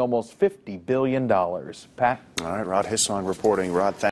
almost $50 billion. Pat? All right, Rod Hisson reporting. Rod, thank